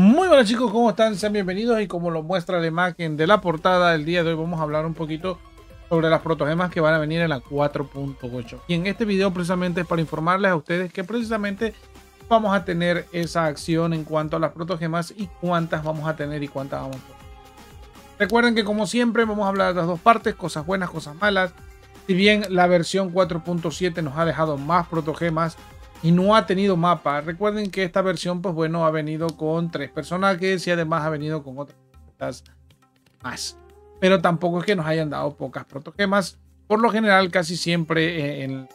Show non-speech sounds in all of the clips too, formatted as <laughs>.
Muy buenas chicos, ¿cómo están? Sean bienvenidos y como lo muestra la imagen de la portada, el día de hoy vamos a hablar un poquito sobre las protogemas que van a venir en la 4.8. Y en este video precisamente es para informarles a ustedes que precisamente vamos a tener esa acción en cuanto a las protogemas y cuántas vamos a tener y cuántas vamos a tener. Recuerden que como siempre vamos a hablar de las dos partes, cosas buenas, cosas malas. Si bien la versión 4.7 nos ha dejado más protogemas y no ha tenido mapa. Recuerden que esta versión, pues bueno, ha venido con tres personajes y además ha venido con otras más. Pero tampoco es que nos hayan dado pocas protogemas. Por lo general, casi siempre en,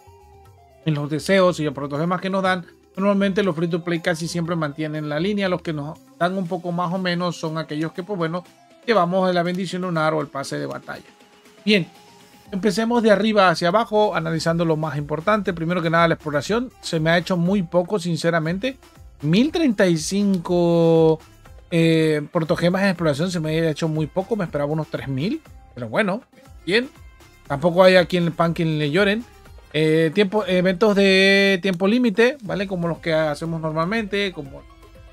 en los deseos y los protogemas que nos dan, normalmente los free to play casi siempre mantienen la línea. Los que nos dan un poco más o menos son aquellos que, pues bueno, llevamos la bendición lunar o el pase de batalla. Bien, Empecemos de arriba hacia abajo, analizando lo más importante. Primero que nada, la exploración. Se me ha hecho muy poco, sinceramente. 1035 eh, protogemas en exploración se me ha hecho muy poco. Me esperaba unos 3000. Pero bueno, bien. Tampoco hay aquí en el pan quien le lloren. Eh, eventos de tiempo límite, ¿vale? Como los que hacemos normalmente, como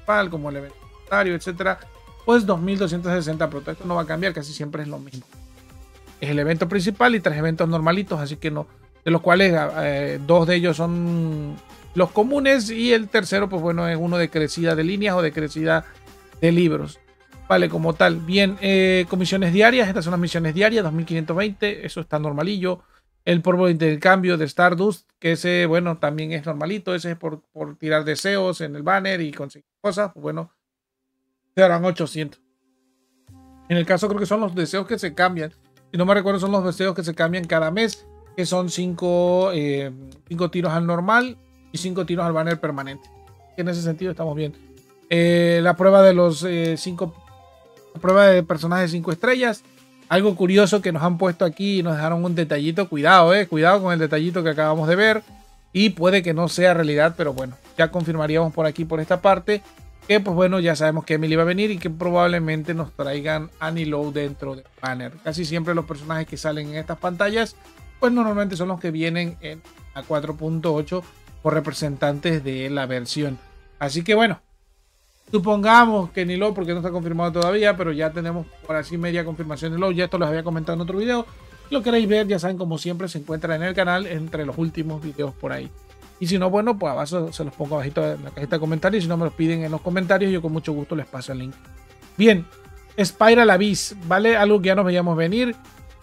el como el eventario, etcétera. Pues 2260, pero esto no va a cambiar, casi siempre es lo mismo es el evento principal y tres eventos normalitos, así que no, de los cuales eh, dos de ellos son los comunes y el tercero, pues bueno, es uno de crecida de líneas o de crecida de libros. Vale, como tal. Bien, eh, comisiones diarias, estas son las misiones diarias, 2520, eso está normalillo. El polvo de intercambio de Stardust, que ese, bueno, también es normalito, ese es por, por tirar deseos en el banner y conseguir cosas, pues bueno, se harán 800. En el caso creo que son los deseos que se cambian si no me recuerdo, son los deseos que se cambian cada mes, que son 5 eh, tiros al normal y 5 tiros al banner permanente. En ese sentido estamos bien. Eh, la prueba de los 5 eh, prueba de personajes 5 estrellas. Algo curioso que nos han puesto aquí y nos dejaron un detallito. Cuidado, eh, cuidado con el detallito que acabamos de ver. Y puede que no sea realidad, pero bueno, ya confirmaríamos por aquí, por esta parte que pues bueno, ya sabemos que Emily va a venir y que probablemente nos traigan Low dentro del banner. Casi siempre los personajes que salen en estas pantallas, pues normalmente son los que vienen en a 4.8 por representantes de la versión. Así que bueno, supongamos que Low, porque no está confirmado todavía, pero ya tenemos por así media confirmación de Low, ya esto los había comentado en otro video. Lo queréis ver, ya saben, como siempre, se encuentra en el canal entre los últimos videos por ahí. Y si no, bueno, pues abajo se los pongo abajito en la cajita de comentarios. Si no me los piden en los comentarios, yo con mucho gusto les paso el link. Bien, Spiral Abyss, ¿vale? Algo que ya nos veíamos venir.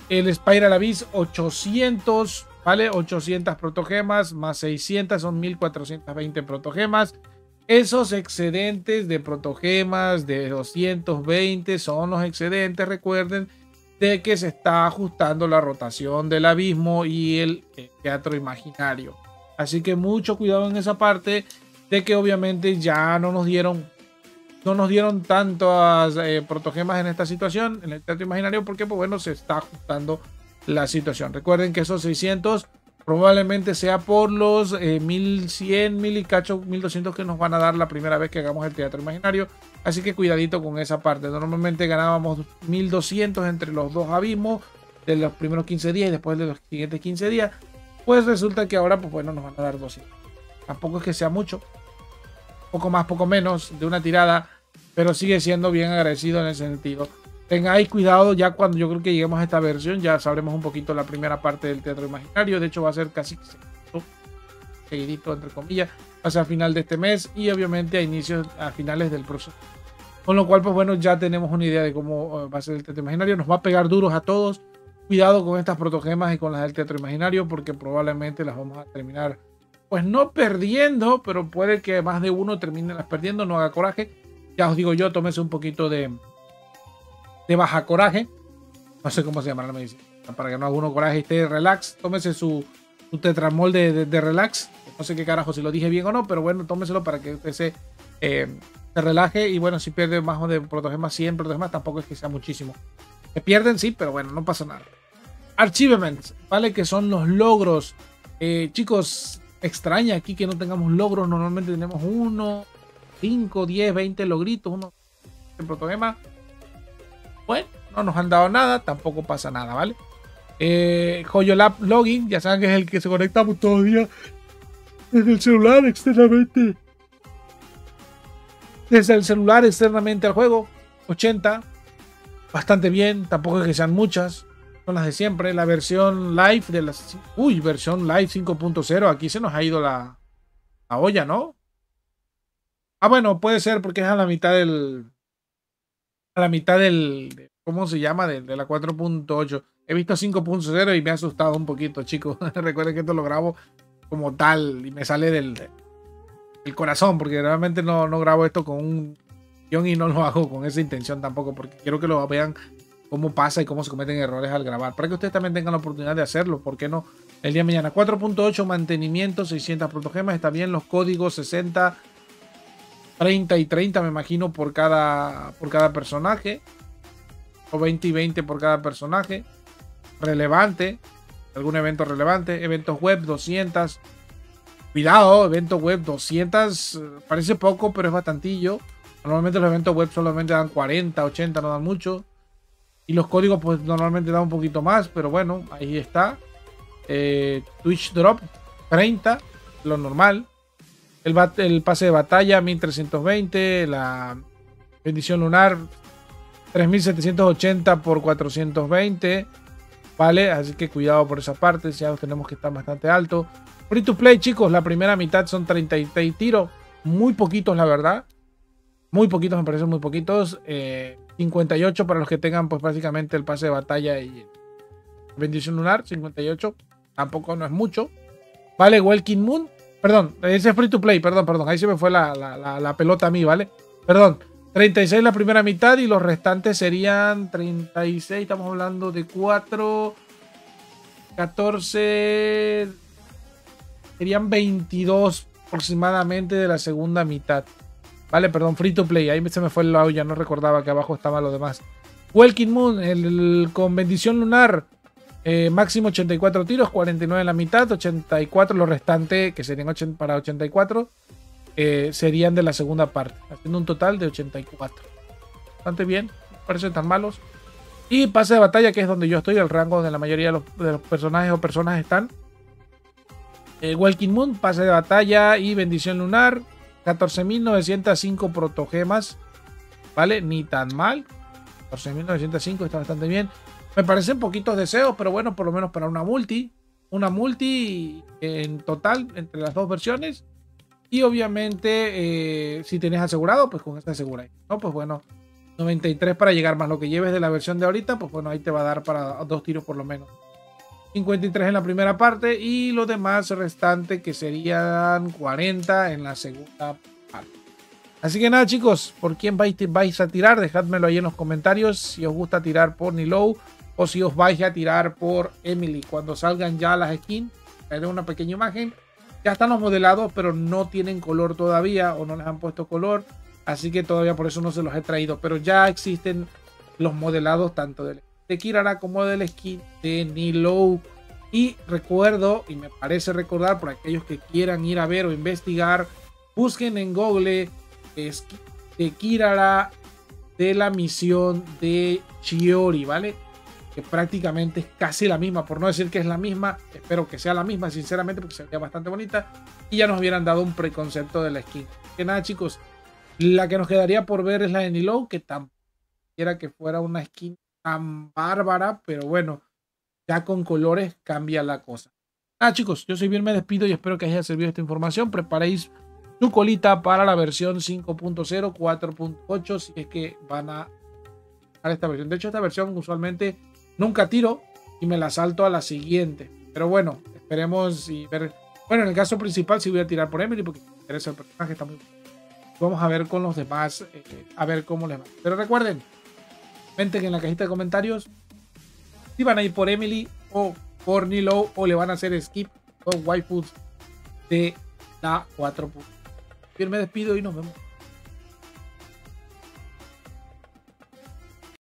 El Spiral Abyss 800, ¿vale? 800 protogemas más 600 son 1420 protogemas. Esos excedentes de protogemas de 220 son los excedentes, recuerden, de que se está ajustando la rotación del abismo y el teatro imaginario. Así que mucho cuidado en esa parte de que obviamente ya no nos dieron no nos dieron tantas eh, protogemas en esta situación, en el teatro imaginario, porque pues bueno, se está ajustando la situación. Recuerden que esos 600 probablemente sea por los 1100, eh, 1000 y cacho, 1200 que nos van a dar la primera vez que hagamos el teatro imaginario. Así que cuidadito con esa parte. Normalmente ganábamos 1200 entre los dos abismos de los primeros 15 días y después de los siguientes 15 días pues resulta que ahora, pues bueno, nos van a dar 200. Tampoco es que sea mucho, poco más, poco menos de una tirada, pero sigue siendo bien agradecido en ese sentido. Tengáis cuidado ya cuando yo creo que lleguemos a esta versión, ya sabremos un poquito la primera parte del teatro imaginario. De hecho, va a ser casi seguidito, entre comillas, hacia final de este mes y obviamente a inicios, a finales del proceso. Con lo cual, pues bueno, ya tenemos una idea de cómo eh, va a ser el teatro imaginario. Nos va a pegar duros a todos. Cuidado con estas protogemas y con las del teatro imaginario porque probablemente las vamos a terminar, pues no perdiendo, pero puede que más de uno termine las perdiendo, no haga coraje. Ya os digo yo, tómese un poquito de, baja coraje. No sé cómo se llama la medicina. Para que no haga uno coraje y esté relax, tómese su, tetramol de, relax. No sé qué carajo si lo dije bien o no, pero bueno, tómeselo para que usted se, eh, relaje. Y bueno, si pierde más de protogemas, 100 protogemas, tampoco es que sea muchísimo. Se pierden, sí, pero bueno, no pasa nada. Achievements, ¿vale? Que son los logros. Eh, chicos, extraña aquí que no tengamos logros. Normalmente tenemos uno, 5, 10, 20 logritos, uno en protogema. Bueno, no nos han dado nada, tampoco pasa nada, ¿vale? Eh, Joyolab Login, ya saben que es el que se conectamos todos los días en el celular externamente. Desde el celular externamente al juego, 80. Bastante bien, tampoco es que sean muchas. Son las de siempre. La versión live de las. Uy, versión live 5.0. Aquí se nos ha ido la, la olla, ¿no? Ah, bueno, puede ser porque es a la mitad del. A la mitad del. ¿Cómo se llama? De, de la 4.8. He visto 5.0 y me ha asustado un poquito, chicos. <laughs> Recuerden que esto lo grabo como tal y me sale del, el corazón, porque realmente no, no grabo esto con un guion y no lo hago con esa intención tampoco, porque quiero que lo vean cómo pasa y cómo se cometen errores al grabar, para que ustedes también tengan la oportunidad de hacerlo, ¿por qué no? El día de mañana 4.8 mantenimiento, 600 protogemas, está bien los códigos 60, 30 y 30 me imagino por cada, por cada personaje, o 20 y 20 por cada personaje, relevante, algún evento relevante, eventos web 200, cuidado, eventos web 200, parece poco, pero es bastantillo. Normalmente los eventos web solamente dan 40, 80, no dan mucho. Y los códigos pues normalmente dan un poquito más, pero bueno, ahí está. Eh, Twitch Drop 30, lo normal. El, pase de batalla 1320, la bendición lunar 3780 por 420. Vale, así que cuidado por esa parte, ya tenemos que estar bastante alto. Free to play, chicos, la primera mitad son 36 tiros, muy poquitos la verdad. Muy poquitos, me parecen muy poquitos. 58 eh, para los que tengan pues básicamente el pase de batalla y bendición lunar, 58. Tampoco no es mucho. Vale, Welkin Moon. Perdón, ese es free to play, perdón, perdón. Ahí se me fue la, la pelota a mí, ¿vale? Perdón. 36 la primera mitad y los restantes serían 36. Estamos hablando de 4, 14. Serían 22 aproximadamente de la segunda mitad. Vale, perdón, free to play. Ahí se me fue el lado, ya no recordaba que abajo estaba lo demás. Welkin Moon, el, con bendición lunar. Eh, máximo 84 tiros, 49 en la mitad, 84 los restantes, que serían 80 para 84. Eh, serían de la segunda parte, haciendo un total de 84. Bastante bien, no parecen tan malos. Y pase de batalla, que es donde yo estoy, el rango donde la mayoría de los, personajes o personas están. Eh, Welkin Moon, pase de batalla y bendición lunar. 14.905 protogemas. ¿Vale? Ni tan mal. 14.905 está bastante bien. Me parecen poquitos deseos, pero bueno, por lo menos para una multi. Una multi en total entre las dos versiones y obviamente, eh, si tienes asegurado, pues con esta asegura. ¿no? Pues bueno, 93 para llegar más lo que lleves de la versión de ahorita, pues bueno, ahí te va a dar para dos tiros por lo menos. 53 en la primera parte y lo demás restante que serían 40 en la segunda parte. Así que nada chicos, ¿por quién vais, vais a tirar? Dejádmelo ahí en los comentarios si os gusta tirar por Nilo o si os vais a tirar por Emily. Cuando salgan ya las skins, haré una pequeña imagen ya están los modelados, pero no tienen color todavía o no les han puesto color. Así que todavía por eso no se los he traído. Pero ya existen los modelados tanto de, de Kirara como del skin de Nilo. Y recuerdo, y me parece recordar por aquellos que quieran ir a ver o investigar, busquen en Google de Kirara de la misión de Chiori, ¿vale? que prácticamente es casi la misma, por no decir que es la misma, espero que sea la misma, sinceramente, porque se veía bastante bonita, y ya nos hubieran dado un preconcepto de la skin. Que nada, chicos, la que nos quedaría por ver es la de Nilo, que tampoco quiera que fuera una skin tan bárbara, pero bueno, ya con colores cambia la cosa. Nada, chicos, yo soy bien, me despido y espero que haya servido esta información. Preparéis su colita para la versión 5.0, 4.8, si es que van a a esta versión. De hecho, esta versión usualmente Nunca tiro y me la salto a la siguiente. Pero bueno, esperemos y ver. Bueno, en el caso principal sí voy a tirar por Emily porque me interesa el personaje, está muy Vamos a ver con los demás, eh, a ver cómo les va. Pero recuerden, comenten en la cajita de comentarios si van a ir por Emily o por Nilo o le van a hacer skip o waifus de la 4. Yo me despido y nos vemos.